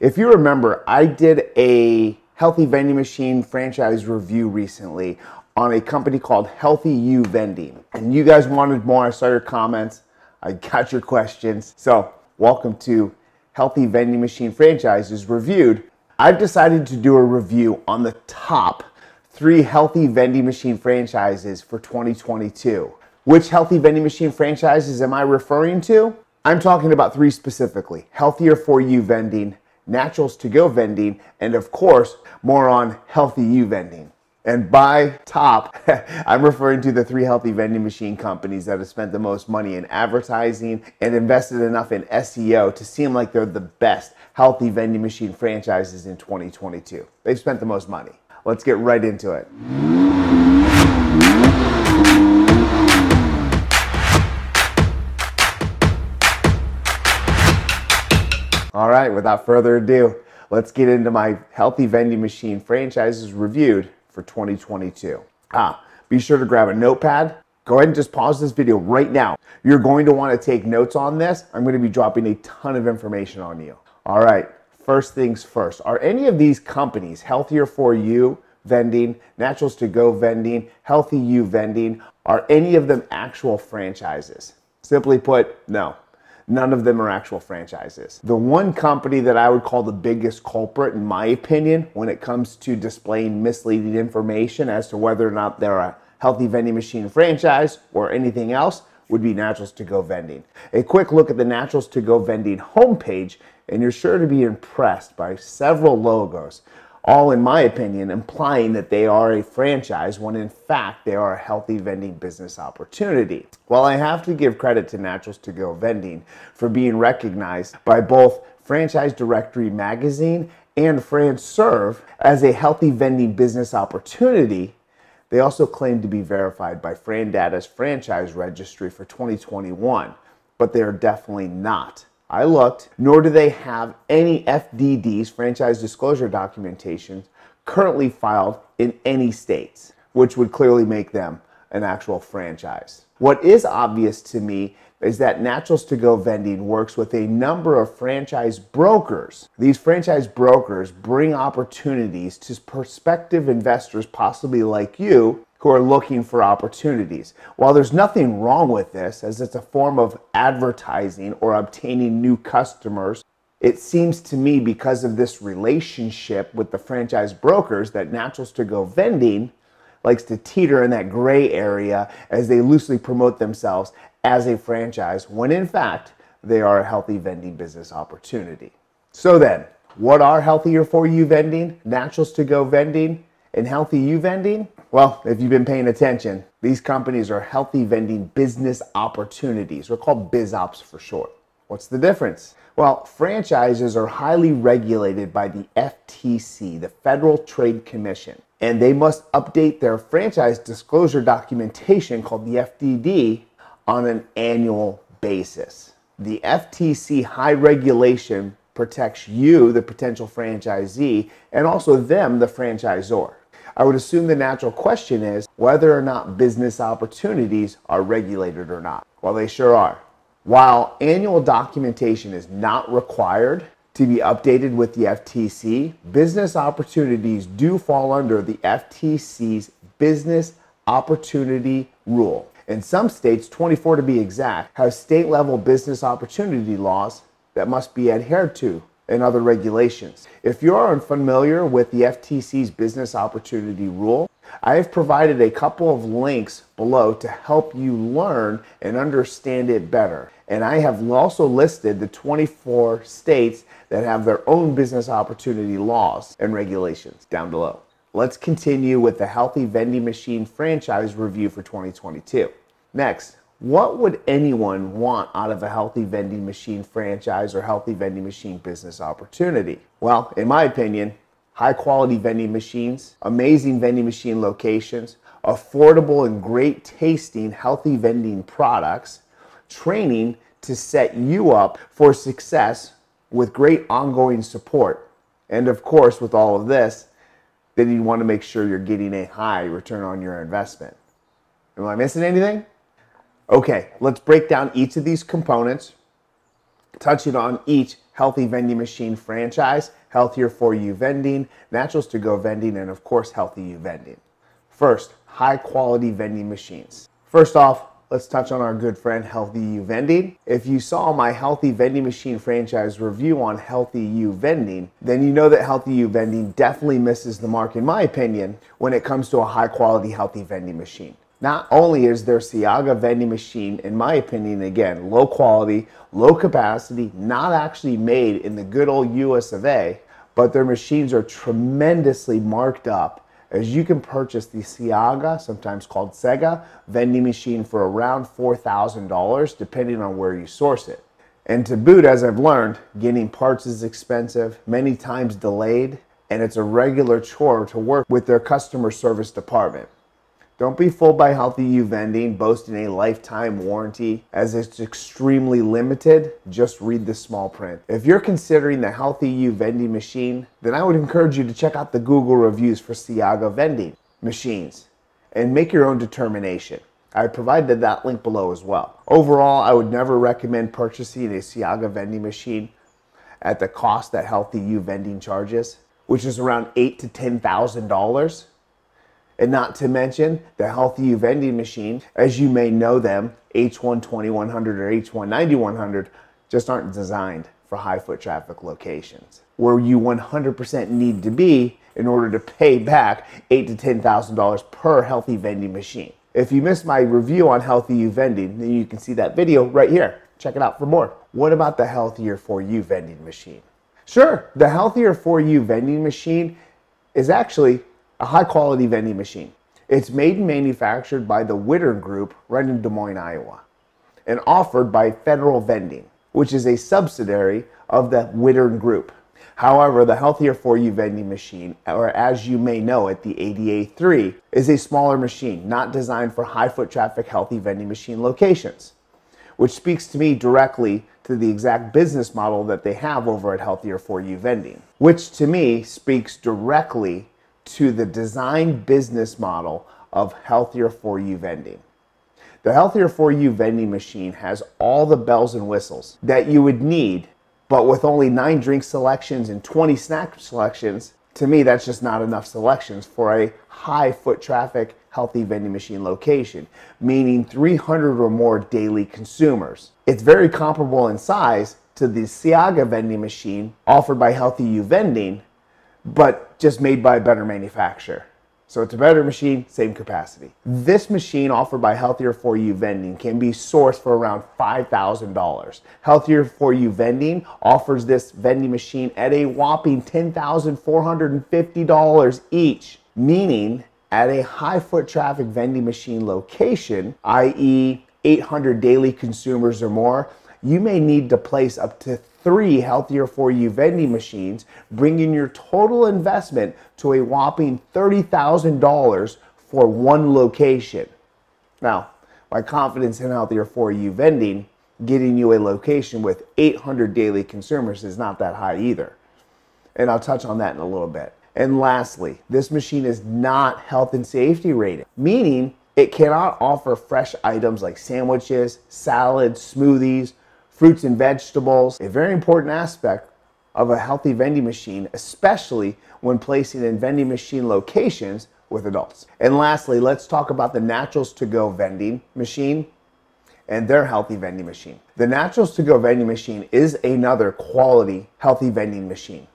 If you remember, I did a healthy vending machine franchise review recently on a company called Healthy You Vending. And you guys wanted more. I saw your comments. I got your questions. So, welcome to Healthy Vending Machine Franchises Reviewed. I've decided to do a review on the top three healthy vending machine franchises for 2022. Which healthy vending machine franchises am I referring to? I'm talking about three specifically Healthier for You Vending, Naturals to Go Vending, and of course, more on Healthy You Vending. And by top, I'm referring to the three healthy vending machine companies that have spent the most money in advertising and invested enough in SEO to seem like they're the best healthy vending machine franchises in 2022. They've spent the most money. Let's get right into it. All right, without further ado, let's get into my healthy vending machine franchises reviewed for 2022. Ah, be sure to grab a notepad. Go ahead and just pause this video right now. You're going to want to take notes on this. I'm going to be dropping a ton of information on you. All right, first things first. Are any of these companies healthier for you vending, naturals to go vending, healthy you vending? Are any of them actual franchises? Simply put, no. None of them are actual franchises. The one company that I would call the biggest culprit, in my opinion, when it comes to displaying misleading information as to whether or not they're a healthy vending machine franchise or anything else, would be Naturals to Go Vending. A quick look at the Naturals to Go Vending homepage, and you're sure to be impressed by several logos all in my opinion, implying that they are a franchise when in fact they are a healthy vending business opportunity. While I have to give credit to Naturals to Go Vending for being recognized by both Franchise Directory Magazine and FranServe as a healthy vending business opportunity, they also claim to be verified by FranData's franchise registry for 2021, but they are definitely not. I looked, nor do they have any FDDs, franchise disclosure documentation, currently filed in any states, which would clearly make them an actual franchise. What is obvious to me is that Naturals to Go Vending works with a number of franchise brokers. These franchise brokers bring opportunities to prospective investors, possibly like you, who are looking for opportunities. While there's nothing wrong with this, as it's a form of advertising or obtaining new customers, it seems to me because of this relationship with the franchise brokers that Naturals to Go Vending likes to teeter in that gray area as they loosely promote themselves as a franchise when in fact they are a healthy vending business opportunity. So then, what are healthier for you vending, Naturals to Go Vending, and healthy you vending? Well, if you've been paying attention, these companies are healthy vending business opportunities. We're called BizOps for short. What's the difference? Well, franchises are highly regulated by the FTC, the Federal Trade Commission, and they must update their franchise disclosure documentation called the FDD on an annual basis. The FTC high regulation protects you, the potential franchisee, and also them, the franchisor. I would assume the natural question is whether or not business opportunities are regulated or not. Well, they sure are. While annual documentation is not required to be updated with the FTC, business opportunities do fall under the FTC's business opportunity rule. In some states, 24 to be exact, have state level business opportunity laws that must be adhered to and other regulations. If you are unfamiliar with the FTC's business opportunity rule, I have provided a couple of links below to help you learn and understand it better. And I have also listed the 24 states that have their own business opportunity laws and regulations down below. Let's continue with the Healthy Vending Machine franchise review for 2022. Next, what would anyone want out of a healthy vending machine franchise or healthy vending machine business opportunity? Well, in my opinion, high quality vending machines, amazing vending machine locations, affordable and great tasting healthy vending products, training to set you up for success with great ongoing support. And of course, with all of this, then you want to make sure you're getting a high return on your investment. Am I missing anything? Okay, let's break down each of these components, touching on each healthy vending machine franchise, Healthier for You Vending, Naturals to Go Vending, and of course, Healthy You Vending. First, high quality vending machines. First off, let's touch on our good friend Healthy You Vending. If you saw my Healthy Vending Machine franchise review on Healthy You Vending, then you know that Healthy You Vending definitely misses the mark, in my opinion, when it comes to a high quality healthy vending machine. Not only is their Seaga vending machine, in my opinion, again, low quality, low capacity, not actually made in the good old US of A, but their machines are tremendously marked up as you can purchase the Seaga, sometimes called Sega, vending machine for around $4,000 depending on where you source it. And to boot, as I've learned, getting parts is expensive, many times delayed, and it's a regular chore to work with their customer service department. Don't be fooled by Healthy You vending boasting a lifetime warranty as it's extremely limited. Just read the small print. If you're considering the Healthy You vending machine, then I would encourage you to check out the Google reviews for Seaga vending machines and make your own determination. I provided that link below as well. Overall, I would never recommend purchasing a Seaga vending machine at the cost that Healthy You vending charges, which is around eight to ten thousand dollars and not to mention the Healthy You vending machine, as you may know them, H12100 or H1 9100, just aren't designed for high foot traffic locations where you 100% need to be in order to pay back eight to ten thousand dollars per healthy vending machine. If you missed my review on Healthy You vending, then you can see that video right here. Check it out for more. What about the Healthier for You vending machine? Sure, the Healthier for You vending machine is actually a high quality vending machine. It's made and manufactured by the Wittern Group right in Des Moines, Iowa, and offered by Federal Vending, which is a subsidiary of the Wittern Group. However, the Healthier For You vending machine, or as you may know it, the ADA3, is a smaller machine, not designed for high foot traffic healthy vending machine locations, which speaks to me directly to the exact business model that they have over at Healthier For You vending, which to me speaks directly to the design business model of Healthier For You vending. The Healthier For You vending machine has all the bells and whistles that you would need, but with only nine drink selections and 20 snack selections, to me, that's just not enough selections for a high foot traffic healthy vending machine location, meaning 300 or more daily consumers. It's very comparable in size to the Seaga vending machine offered by Healthy You Vending, but just made by a better manufacturer. So it's a better machine, same capacity. This machine offered by Healthier For You Vending can be sourced for around $5,000. Healthier For You Vending offers this vending machine at a whopping $10,450 each, meaning at a high foot traffic vending machine location, i.e., 800 daily consumers or more, you may need to place up to three healthier for you vending machines, bringing your total investment to a whopping $30,000 for one location. Now, my confidence in healthier for you vending getting you a location with 800 daily consumers is not that high either. And I'll touch on that in a little bit. And lastly, this machine is not health and safety rated, meaning it cannot offer fresh items like sandwiches, salads, smoothies, fruits and vegetables, a very important aspect of a healthy vending machine, especially when placing in vending machine locations with adults. And lastly, let's talk about the Naturals to Go vending machine and their healthy vending machine. The Naturals to Go vending machine is another quality healthy vending machine.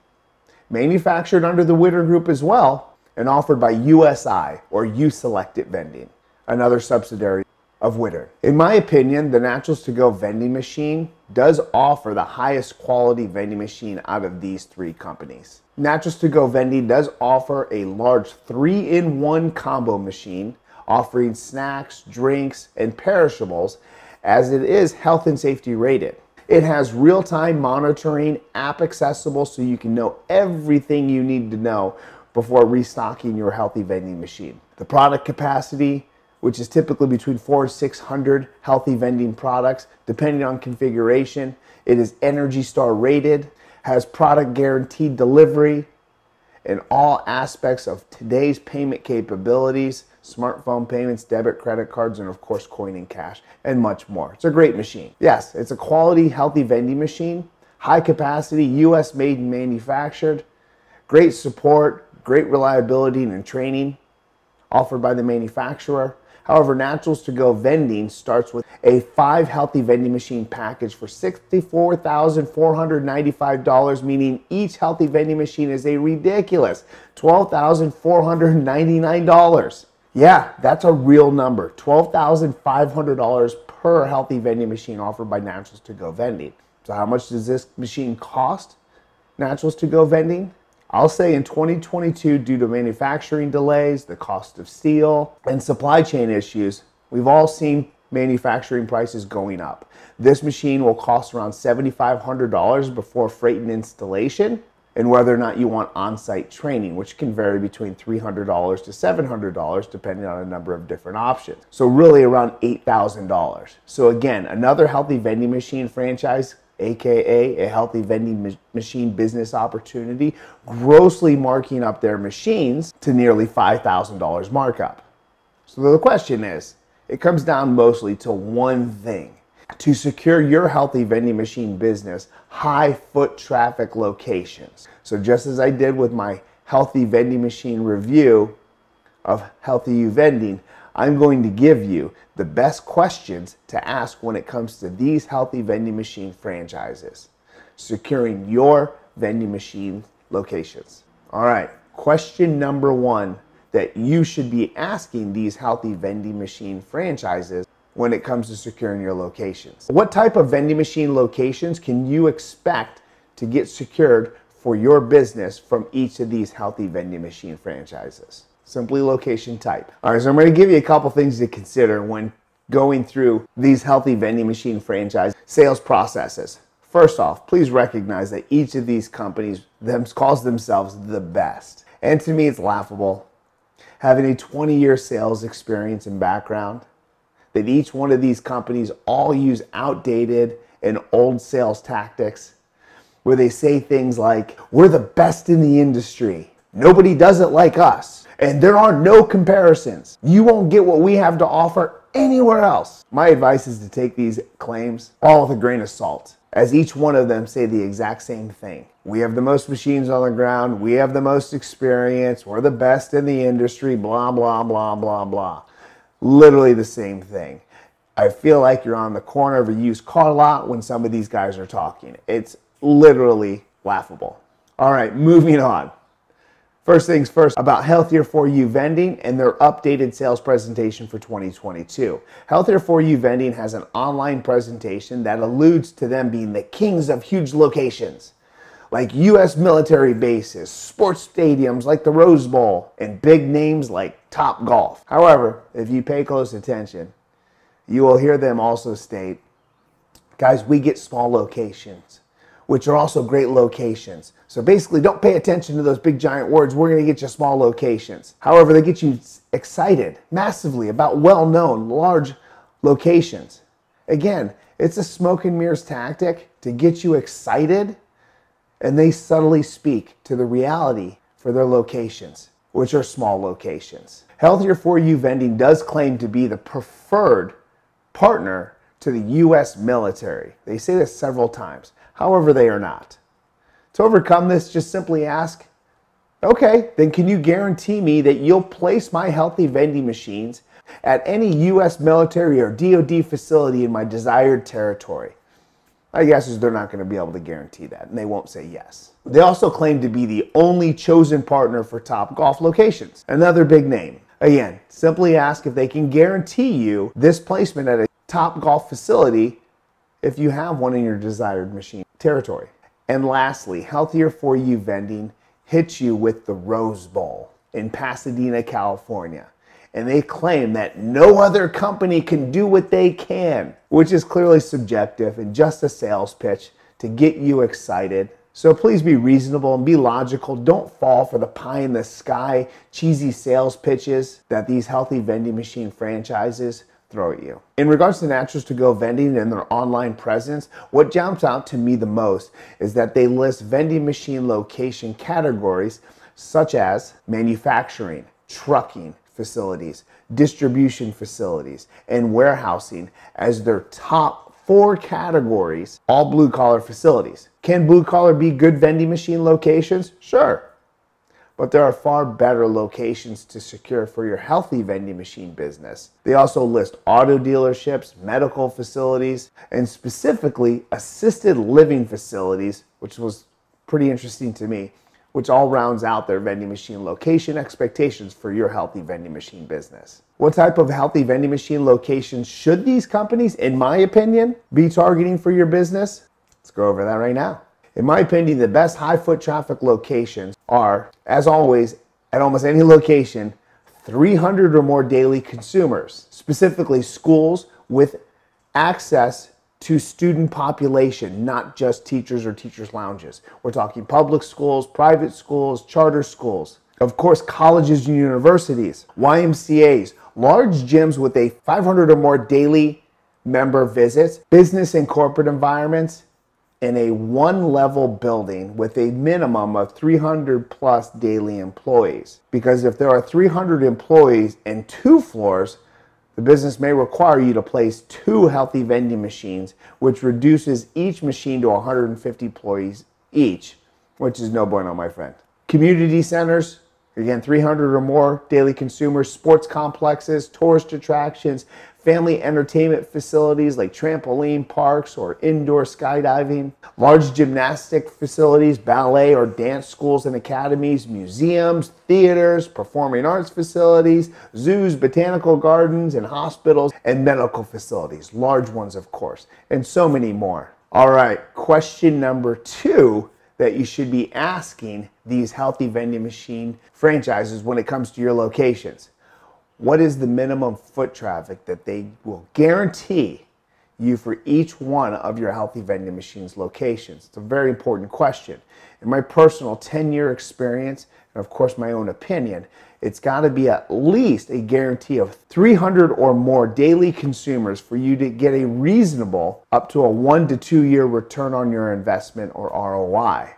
Manufactured under the Wittern Group as well and offered by USI or You Select It Vending, another subsidiary of Wittern. In my opinion, the Naturals to Go vending machine does offer the highest quality vending machine out of these three companies. Naturals to Go vending does offer a large three in one combo machine offering snacks, drinks, and perishables as it is health and safety rated. It has real time monitoring, app accessible so you can know everything you need to know before restocking your healthy vending machine. The product capacity which is typically between four and 600 healthy vending products, depending on configuration. It is Energy Star rated, has product guaranteed delivery and all aspects of today's payment capabilities, smartphone payments, debit, credit cards, and of course, coin and cash, and much more. It's a great machine. Yes, it's a quality, healthy vending machine, high capacity, US made and manufactured, great support, great reliability and training offered by the manufacturer. However, Naturals to Go vending starts with a five healthy vending machine package for $64,495, meaning each healthy vending machine is a ridiculous $12,499. Yeah, that's a real number. $12,500 per healthy vending machine offered by Naturals to Go vending. So, how much does this machine cost? Naturals to Go vending? I'll say in 2022, due to manufacturing delays, the cost of steel, and supply chain issues, we've all seen manufacturing prices going up. This machine will cost around $7,500 before freight and installation, and whether or not you want on site training, which can vary between $300 to $700 depending on a number of different options. So, really around $8,000. So, again, another healthy vending machine franchise aka a healthy vending machine business opportunity, grossly marking up their machines to nearly $5,000 markup. So the question is, it comes down mostly to one thing. To secure your healthy vending machine business, high foot traffic locations. So just as I did with my healthy vending machine review of Healthy You Vending, I'm going to give you the best questions to ask when it comes to these healthy vending machine franchises, securing your vending machine locations. All right, question number one that you should be asking these healthy vending machine franchises when it comes to securing your locations. What type of vending machine locations can you expect to get secured for your business from each of these healthy vending machine franchises? Simply location type. All right, so I'm going to give you a couple things to consider when going through these healthy vending machine franchise sales processes. First off, please recognize that each of these companies them, calls themselves the best. And to me, it's laughable. Having a 20 year sales experience and background, that each one of these companies all use outdated and old sales tactics where they say things like, We're the best in the industry. Nobody does it like us and there are no comparisons. You won't get what we have to offer anywhere else. My advice is to take these claims all with a grain of salt, as each one of them say the exact same thing. We have the most machines on the ground, we have the most experience, we're the best in the industry, blah, blah, blah, blah, blah. Literally the same thing. I feel like you're on the corner of a used car lot when some of these guys are talking. It's literally laughable. All right, moving on. First things first about Healthier For You Vending and their updated sales presentation for 2022. Healthier For You Vending has an online presentation that alludes to them being the kings of huge locations like U.S. military bases, sports stadiums like the Rose Bowl, and big names like Top Golf. However, if you pay close attention, you will hear them also state, guys, we get small locations which are also great locations. So basically, don't pay attention to those big giant words. We're going to get you small locations. However, they get you excited massively about well known, large locations. Again, it's a smoke and mirrors tactic to get you excited, and they subtly speak to the reality for their locations, which are small locations. Healthier For You Vending does claim to be the preferred partner to the U.S. military. They say this several times. However, they are not. To overcome this, just simply ask, okay, then can you guarantee me that you'll place my healthy vending machines at any U.S. military or DoD facility in my desired territory? My guess is they're not going to be able to guarantee that, and they won't say yes. They also claim to be the only chosen partner for top golf locations. Another big name. Again, simply ask if they can guarantee you this placement at a top golf facility if you have one in your desired machine territory. And lastly, Healthier For You Vending hits you with the Rose Bowl in Pasadena, California. And they claim that no other company can do what they can, which is clearly subjective and just a sales pitch to get you excited. So please be reasonable and be logical. Don't fall for the pie in the sky, cheesy sales pitches that these healthy vending machine franchises throw at you. In regards to Naturals to Go vending and their online presence, what jumps out to me the most is that they list vending machine location categories such as manufacturing, trucking facilities, distribution facilities, and warehousing as their top four categories, all blue collar facilities. Can blue collar be good vending machine locations? Sure. But there are far better locations to secure for your healthy vending machine business. They also list auto dealerships, medical facilities, and specifically assisted living facilities, which was pretty interesting to me which all rounds out their vending machine location expectations for your healthy vending machine business. What type of healthy vending machine locations should these companies, in my opinion, be targeting for your business? Let's go over that right now. In my opinion, the best high foot traffic locations are, as always, at almost any location, 300 or more daily consumers, specifically schools with access to student population, not just teachers or teachers' lounges. We're talking public schools, private schools, charter schools. Of course, colleges and universities, YMCAs, large gyms with a 500 or more daily member visits, business and corporate environments, in a one level building with a minimum of 300 plus daily employees. Because if there are 300 employees and two floors, the business may require you to place two healthy vending machines, which reduces each machine to 150 employees each, which is no bueno, my friend. Community centers, again, 300 or more daily consumers, sports complexes, tourist attractions, family entertainment facilities like trampoline parks or indoor skydiving, large gymnastic facilities, ballet or dance schools and academies, museums, theaters, performing arts facilities, zoos, botanical gardens, and hospitals, and medical facilities, large ones, of course, and so many more. All right, question number two that you should be asking these healthy vending machine franchises when it comes to your locations what is the minimum foot traffic that they will guarantee you for each one of your healthy vending machines locations? It's a very important question. In my personal 10 year experience, and of course my own opinion, it's got to be at least a guarantee of 300 or more daily consumers for you to get a reasonable up to a one to two year return on your investment or ROI.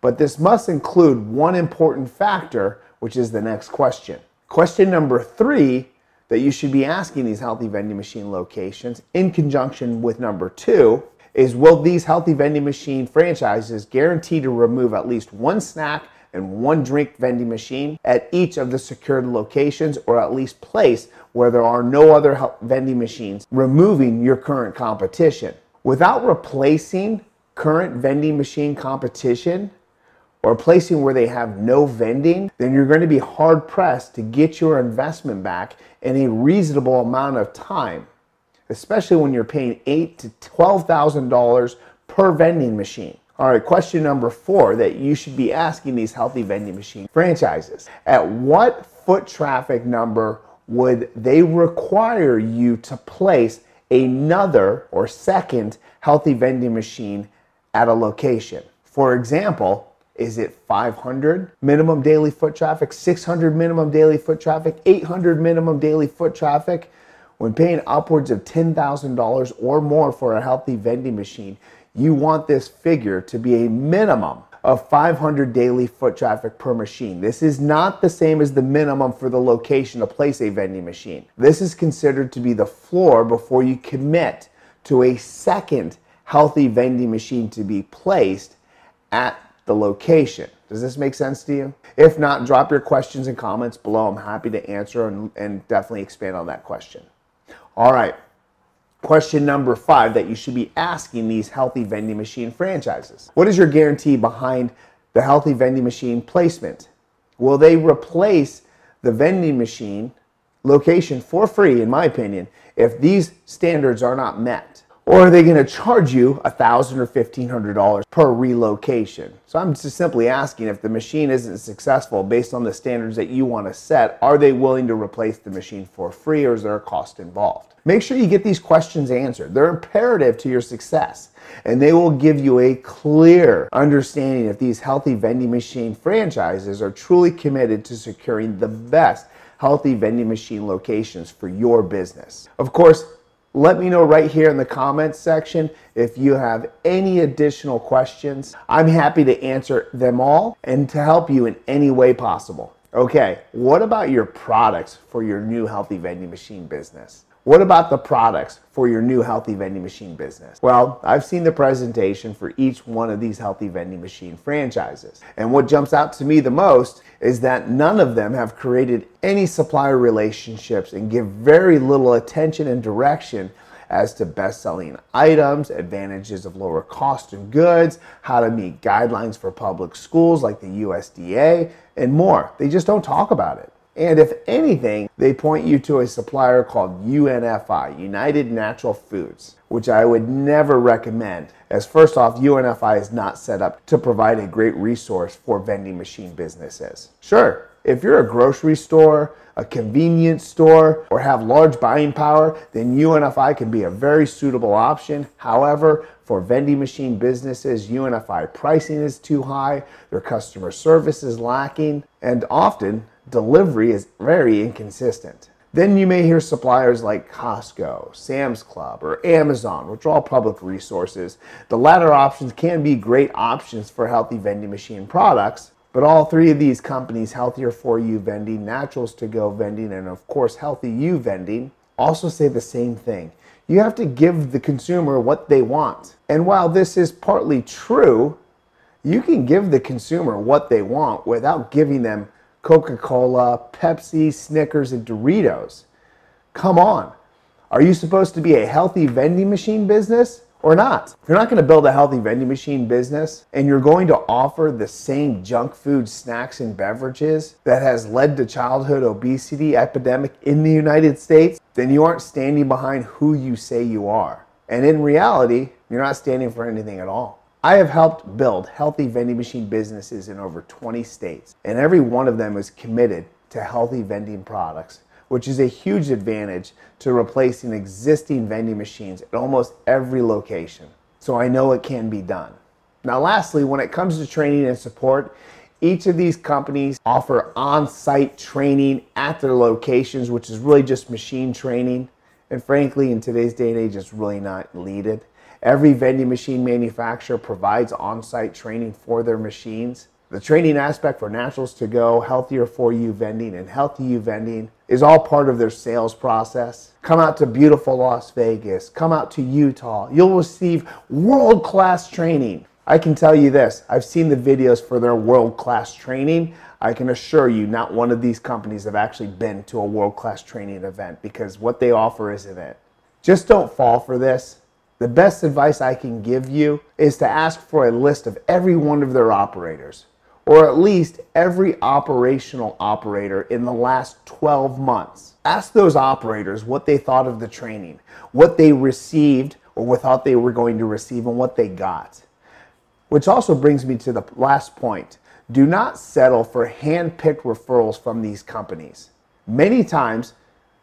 But this must include one important factor, which is the next question. Question number three that you should be asking these healthy vending machine locations in conjunction with number two is will these healthy vending machine franchises guarantee to remove at least one snack and one drink vending machine at each of the secured locations or at least place where there are no other vending machines, removing your current competition. Without replacing current vending machine competition, or placing where they have no vending, then you're going to be hard pressed to get your investment back in a reasonable amount of time, especially when you're paying eight to twelve thousand dollars per vending machine. All right, question number four that you should be asking these healthy vending machine franchises. At what foot traffic number would they require you to place another or second healthy vending machine at a location? For example, is it 500 minimum daily foot traffic, 600 minimum daily foot traffic, 800 minimum daily foot traffic? When paying upwards of $10,000 or more for a healthy vending machine, you want this figure to be a minimum of 500 daily foot traffic per machine. This is not the same as the minimum for the location to place a vending machine. This is considered to be the floor before you commit to a second healthy vending machine to be placed at the location. Does this make sense to you? If not, drop your questions and comments below. I'm happy to answer and, and definitely expand on that question. All right. Question number five that you should be asking these healthy vending machine franchises. What is your guarantee behind the healthy vending machine placement? Will they replace the vending machine location for free, in my opinion, if these standards are not met? Or are they going to charge you a 1,000 or $1,500 per relocation? So I'm just simply asking if the machine isn't successful based on the standards that you want to set, are they willing to replace the machine for free or is there a cost involved? Make sure you get these questions answered. They're imperative to your success and they will give you a clear understanding if these healthy vending machine franchises are truly committed to securing the best healthy vending machine locations for your business. Of course, let me know right here in the comments section if you have any additional questions. I'm happy to answer them all and to help you in any way possible. Okay, what about your products for your new healthy vending machine business? What about the products for your new healthy vending machine business? Well, I've seen the presentation for each one of these healthy vending machine franchises. And what jumps out to me the most is that none of them have created any supplier relationships and give very little attention and direction as to best selling items, advantages of lower cost of goods, how to meet guidelines for public schools like the USDA, and more. They just don't talk about it. And if anything, they point you to a supplier called UNFI, United Natural Foods, which I would never recommend. As first off, UNFI is not set up to provide a great resource for vending machine businesses. Sure, if you're a grocery store, a convenience store, or have large buying power, then UNFI can be a very suitable option. However, for vending machine businesses, UNFI pricing is too high, their customer service is lacking, and often delivery is very inconsistent. Then you may hear suppliers like Costco, Sam's Club, or Amazon, which are all public resources. The latter options can be great options for healthy vending machine products, but all three of these companies, Healthier For You Vending, Naturals To Go Vending, and of course Healthy You Vending, also say the same thing. You have to give the consumer what they want. And while this is partly true, you can give the consumer what they want without giving them Coca Cola, Pepsi, Snickers, and Doritos. Come on. Are you supposed to be a healthy vending machine business or not? If you're not going to build a healthy vending machine business and you're going to offer the same junk food, snacks, and beverages that has led to childhood obesity epidemic in the United States, then you aren't standing behind who you say you are. And in reality, you're not standing for anything at all. I have helped build healthy vending machine businesses in over 20 states, and every one of them is committed to healthy vending products, which is a huge advantage to replacing existing vending machines at almost every location. So I know it can be done. Now, lastly, when it comes to training and support, each of these companies offer on site training at their locations, which is really just machine training. And frankly, in today's day and age, it's really not needed. Every vending machine manufacturer provides on site training for their machines. The training aspect for Naturals to Go, Healthier For You vending, and Healthy You vending is all part of their sales process. Come out to beautiful Las Vegas, come out to Utah. You'll receive world class training. I can tell you this I've seen the videos for their world class training. I can assure you, not one of these companies have actually been to a world class training event because what they offer isn't it. Just don't fall for this. The best advice I can give you is to ask for a list of every one of their operators, or at least every operational operator in the last 12 months. Ask those operators what they thought of the training, what they received or what thought they were going to receive, and what they got. Which also brings me to the last point. Do not settle for hand-picked referrals from these companies. Many times,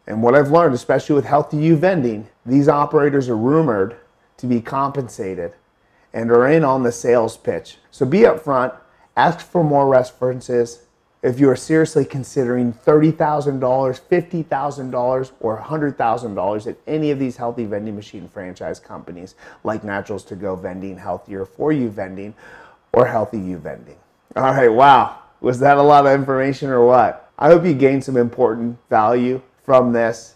and what I've learned, especially with Healthy You vending, these operators are rumored to be compensated and are in on the sales pitch. So be upfront, ask for more references. If you are seriously considering $30,000, $50,000, or $100,000 at any of these healthy vending machine franchise companies like Naturals to Go Vending, Healthier For You Vending, or Healthy You Vending. All right, wow. Was that a lot of information or what? I hope you gained some important value from this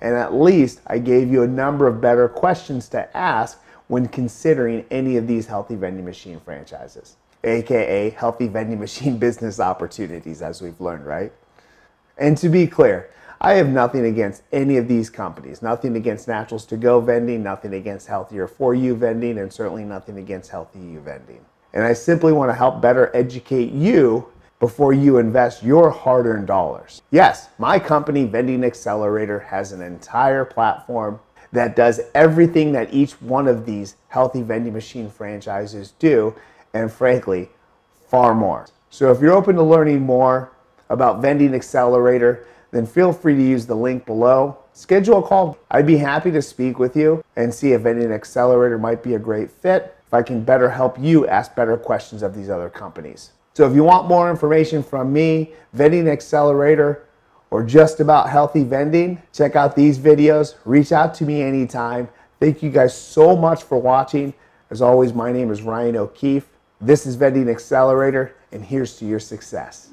and at least I gave you a number of better questions to ask when considering any of these healthy vending machine franchises, aka healthy vending machine business opportunities, as we've learned, right? And to be clear, I have nothing against any of these companies, nothing against Naturals to Go vending, nothing against Healthier For You vending, and certainly nothing against Healthy You vending. And I simply want to help better educate you before you invest your hard earned dollars. Yes, my company, Vending Accelerator, has an entire platform that does everything that each one of these healthy vending machine franchises do, and frankly, far more. So if you're open to learning more about Vending Accelerator, then feel free to use the link below. Schedule a call. I'd be happy to speak with you and see if Vending Accelerator might be a great fit, if I can better help you ask better questions of these other companies. So if you want more information from me, Vending Accelerator, or just about healthy vending, check out these videos. Reach out to me anytime. Thank you guys so much for watching. As always, my name is Ryan O'Keefe. This is Vending Accelerator, and here's to your success.